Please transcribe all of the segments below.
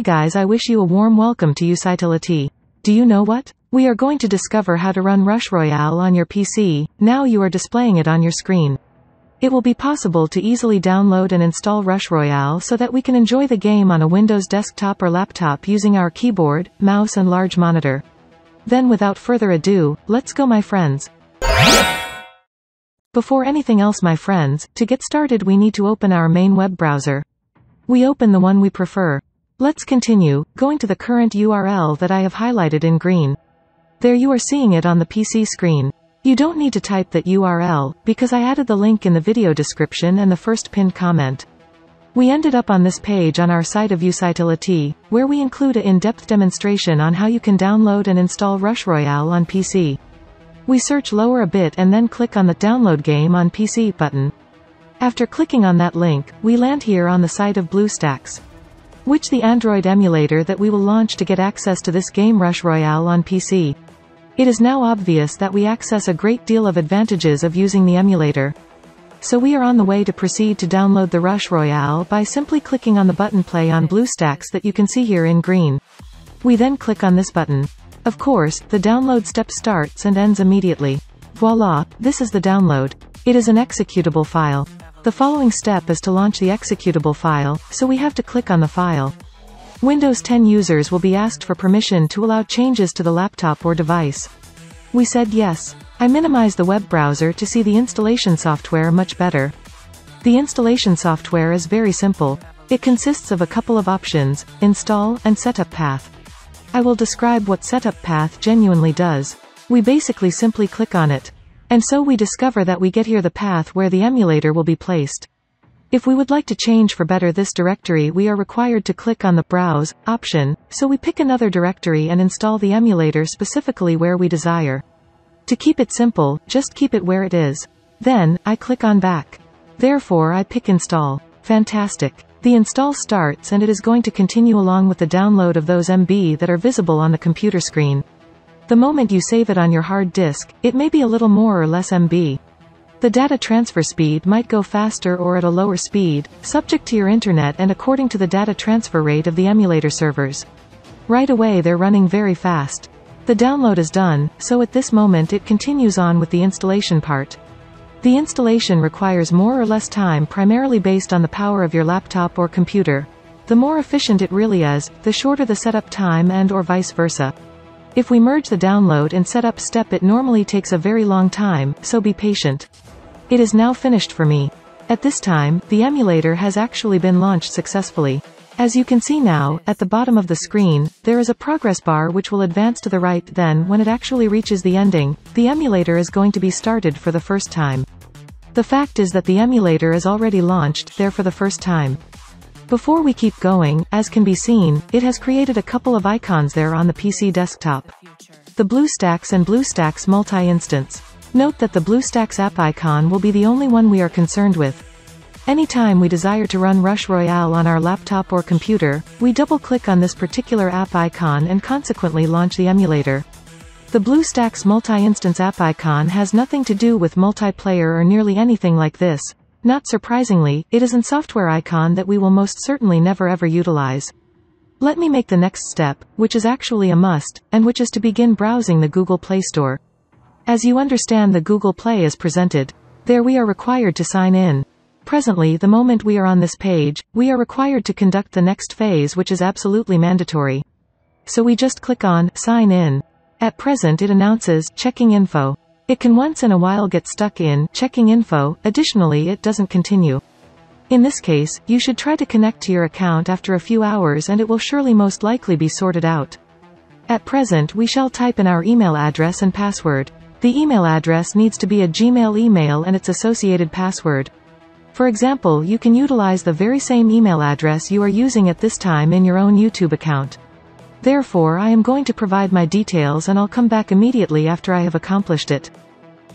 Hi guys I wish you a warm welcome to Usitility. Do you know what? We are going to discover how to run Rush Royale on your PC, now you are displaying it on your screen. It will be possible to easily download and install Rush Royale so that we can enjoy the game on a Windows desktop or laptop using our keyboard, mouse and large monitor. Then without further ado, let's go my friends. Before anything else my friends, to get started we need to open our main web browser. We open the one we prefer. Let's continue, going to the current URL that I have highlighted in green. There you are seeing it on the PC screen. You don't need to type that URL, because I added the link in the video description and the first pinned comment. We ended up on this page on our site of Usitility, where we include a in-depth demonstration on how you can download and install Rush Royale on PC. We search lower a bit and then click on the Download Game on PC button. After clicking on that link, we land here on the site of BlueStacks. Which the Android emulator that we will launch to get access to this game Rush Royale on PC. It is now obvious that we access a great deal of advantages of using the emulator. So we are on the way to proceed to download the Rush Royale by simply clicking on the button play on BlueStacks that you can see here in green. We then click on this button. Of course, the download step starts and ends immediately. Voila, this is the download. It is an executable file. The following step is to launch the executable file, so we have to click on the file. Windows 10 users will be asked for permission to allow changes to the laptop or device. We said yes. I minimize the web browser to see the installation software much better. The installation software is very simple. It consists of a couple of options, install, and setup path. I will describe what setup path genuinely does. We basically simply click on it. And so we discover that we get here the path where the emulator will be placed. If we would like to change for better this directory we are required to click on the Browse option, so we pick another directory and install the emulator specifically where we desire. To keep it simple, just keep it where it is. Then, I click on Back. Therefore I pick Install. Fantastic. The install starts and it is going to continue along with the download of those MB that are visible on the computer screen. The moment you save it on your hard disk, it may be a little more or less MB. The data transfer speed might go faster or at a lower speed, subject to your internet and according to the data transfer rate of the emulator servers. Right away they're running very fast. The download is done, so at this moment it continues on with the installation part. The installation requires more or less time primarily based on the power of your laptop or computer. The more efficient it really is, the shorter the setup time and or vice versa. If we merge the download and setup step it normally takes a very long time, so be patient. It is now finished for me. At this time, the emulator has actually been launched successfully. As you can see now, at the bottom of the screen, there is a progress bar which will advance to the right then when it actually reaches the ending, the emulator is going to be started for the first time. The fact is that the emulator is already launched there for the first time. Before we keep going, as can be seen, it has created a couple of icons there on the PC desktop. The BlueStacks and BlueStacks multi-instance. Note that the BlueStacks app icon will be the only one we are concerned with. Anytime we desire to run Rush Royale on our laptop or computer, we double-click on this particular app icon and consequently launch the emulator. The BlueStacks multi-instance app icon has nothing to do with multiplayer or nearly anything like this, not surprisingly, it is an software icon that we will most certainly never ever utilize. Let me make the next step, which is actually a must, and which is to begin browsing the Google Play Store. As you understand the Google Play is presented. There we are required to sign in. Presently the moment we are on this page, we are required to conduct the next phase which is absolutely mandatory. So we just click on, sign in. At present it announces, checking info. It can once in a while get stuck in checking info, additionally it doesn't continue. In this case, you should try to connect to your account after a few hours and it will surely most likely be sorted out. At present we shall type in our email address and password. The email address needs to be a Gmail email and its associated password. For example you can utilize the very same email address you are using at this time in your own YouTube account. Therefore I am going to provide my details and I'll come back immediately after I have accomplished it.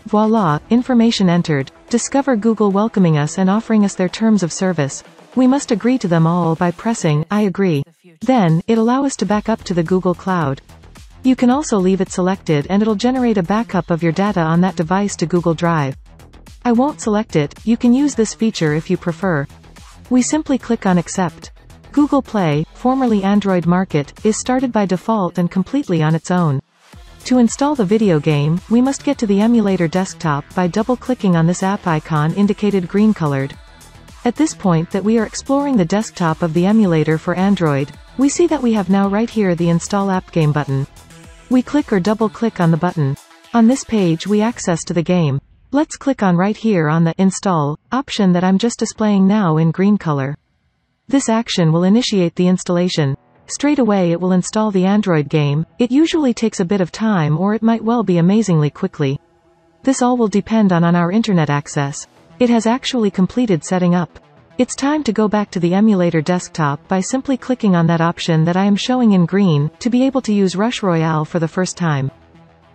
Voila, information entered. Discover Google welcoming us and offering us their terms of service. We must agree to them all by pressing, I agree. Then, it allow us to back up to the Google Cloud. You can also leave it selected and it'll generate a backup of your data on that device to Google Drive. I won't select it, you can use this feature if you prefer. We simply click on accept. Google Play, formerly Android Market, is started by default and completely on its own. To install the video game, we must get to the emulator desktop by double-clicking on this app icon indicated green-colored. At this point that we are exploring the desktop of the emulator for Android, we see that we have now right here the Install App Game button. We click or double-click on the button. On this page we access to the game. Let's click on right here on the Install option that I'm just displaying now in green color. This action will initiate the installation. Straight away it will install the Android game, it usually takes a bit of time or it might well be amazingly quickly. This all will depend on on our internet access. It has actually completed setting up. It's time to go back to the emulator desktop by simply clicking on that option that I am showing in green, to be able to use Rush Royale for the first time.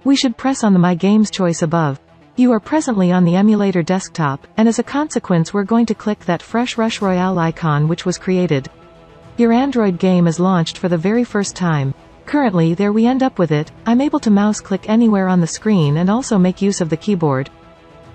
We should press on the My Games choice above. You are presently on the emulator desktop, and as a consequence we're going to click that fresh Rush Royale icon which was created. Your Android game is launched for the very first time. Currently there we end up with it, I'm able to mouse click anywhere on the screen and also make use of the keyboard.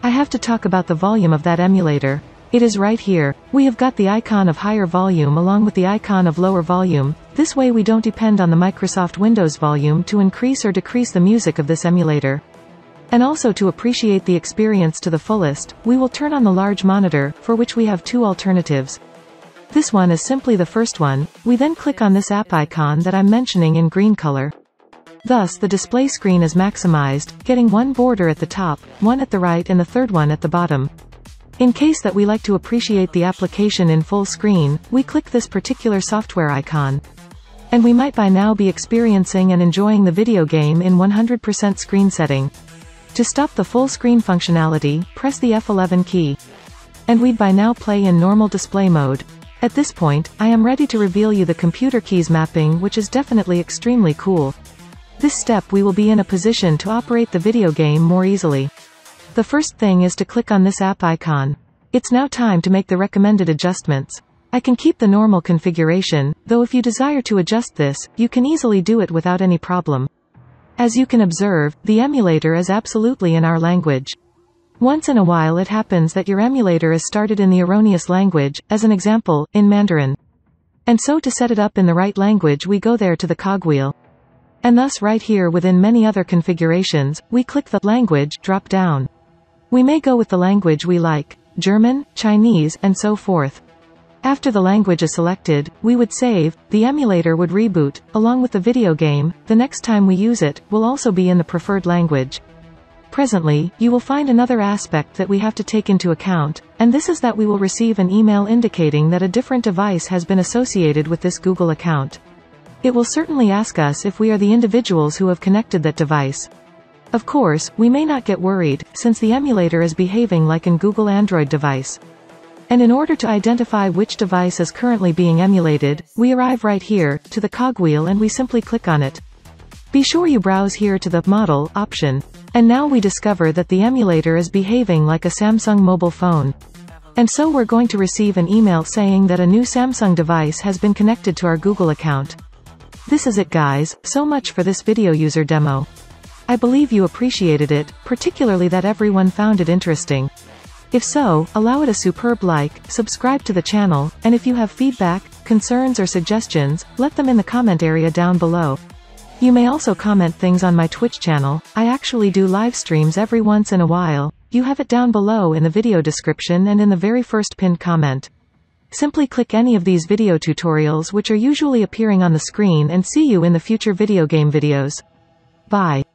I have to talk about the volume of that emulator. It is right here. We have got the icon of higher volume along with the icon of lower volume. This way we don't depend on the Microsoft Windows volume to increase or decrease the music of this emulator. And also to appreciate the experience to the fullest, we will turn on the large monitor, for which we have two alternatives. This one is simply the first one, we then click on this app icon that I'm mentioning in green color. Thus the display screen is maximized, getting one border at the top, one at the right and the third one at the bottom. In case that we like to appreciate the application in full screen, we click this particular software icon. And we might by now be experiencing and enjoying the video game in 100% screen setting. To stop the full screen functionality, press the F11 key. And we'd by now play in normal display mode. At this point, I am ready to reveal you the computer keys mapping which is definitely extremely cool. This step we will be in a position to operate the video game more easily. The first thing is to click on this app icon. It's now time to make the recommended adjustments. I can keep the normal configuration, though if you desire to adjust this, you can easily do it without any problem. As you can observe, the emulator is absolutely in our language. Once in a while it happens that your emulator is started in the erroneous language, as an example, in Mandarin. And so to set it up in the right language we go there to the cogwheel. And thus right here within many other configurations, we click the language drop down. We may go with the language we like, German, Chinese, and so forth. After the language is selected, we would save, the emulator would reboot, along with the video game, the next time we use it, will also be in the preferred language. Presently, you will find another aspect that we have to take into account, and this is that we will receive an email indicating that a different device has been associated with this Google account. It will certainly ask us if we are the individuals who have connected that device. Of course, we may not get worried, since the emulator is behaving like an Google Android device. And in order to identify which device is currently being emulated, we arrive right here, to the cogwheel and we simply click on it. Be sure you browse here to the Model option. And now we discover that the emulator is behaving like a Samsung mobile phone. And so we're going to receive an email saying that a new Samsung device has been connected to our Google account. This is it guys, so much for this video user demo. I believe you appreciated it, particularly that everyone found it interesting. If so, allow it a superb like, subscribe to the channel, and if you have feedback, concerns or suggestions, let them in the comment area down below. You may also comment things on my Twitch channel, I actually do live streams every once in a while, you have it down below in the video description and in the very first pinned comment. Simply click any of these video tutorials which are usually appearing on the screen and see you in the future video game videos. Bye.